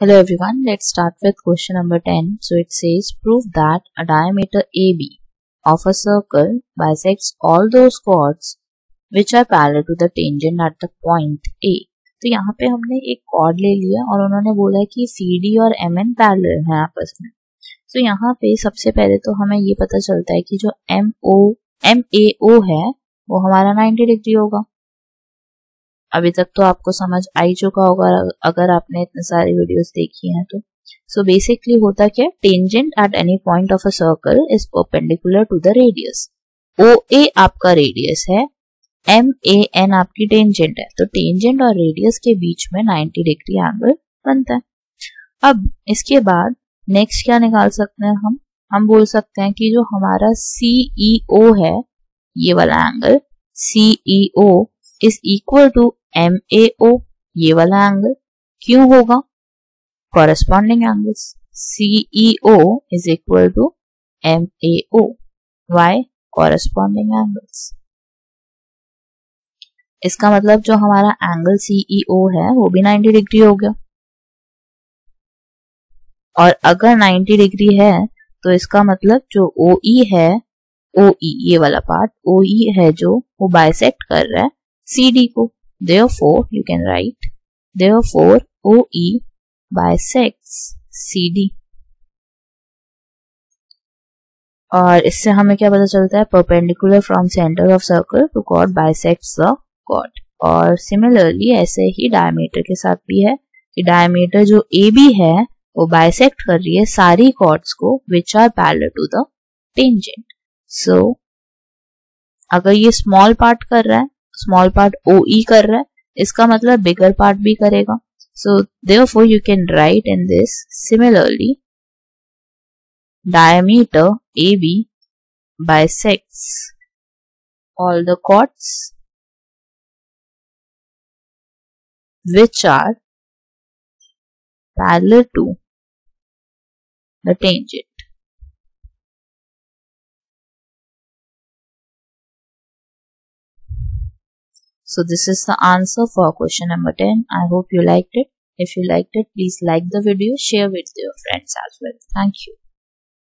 Hello everyone, let's start with question number 10. So it says prove that a diameter AB of a circle bisects all those chords which are parallel to the tangent at the point A. तो यहाँ पे हमने एक cord ले लिया और उन्होंने बोला कि CD और MN पैरेलल हैं आपस में तो यहाँ पे सबसे पहले तो हमें ये पता चलता है कि जो MO MAO है वो हमारा 90 डिग्री होगा अभी तक तो आपको समझ आ ही चुका होगा अगर आपने इतने सारे वीडियोस देखी हैं तो। सो so बेसिकली होता क्या tangent at any point of a circle is perpendicular to the radius O A आपका रेडियस है एम ए एन आपकी टेंजेंट है। तो टेंजेंट और रेडियस के बीच में 90 डिग्री एंगल बनता है। अब, इसके बाद नेक्स्ट क्या निकाल सकते हैं हम? हम बोल सकते हैं कि जो हमारा सीईओ e है, ये वाला angle CEO is equal to M A O ये वाला एंगल क्यों होगा? Corresponding angles CEO is equal to M A O why corresponding angles इसका मतलब जो हमारा एंगल सीईओ है वो भी 90 डिग्री हो गया। और अगर 90 डिग्री है तो इसका मतलब जो ओ ई e है ओ ई e, ये वाला पार्ट OE है जो वो बाइसेक्ट कर रहा है। CD को. Therefore, you can write, therefore OE bisects CD और इससे हमें क्या पता चलता है? Perpendicular from centre of circle to chord bisects the chord और सिमिलरली ऐसे ही डायमीटर के साथ भी है कि डायमीटर जो ए बी है, वो बाइसेक्ट कर रही है सारी कॉर्ड्स को which are parallel to the tangent so अगर ये स्मॉल पार्ट कर रहा है स्मॉल पार्ट ओ कर रहा है, इसका मतलब बिगर पार्ट भी करेगा। So there you can write in this similarly diameter A B bisects all the chords which are parallel to the tangent So this is the answer for question number 10. I hope you liked it. If you liked it, please like the video, share with your friends as well. Thank you.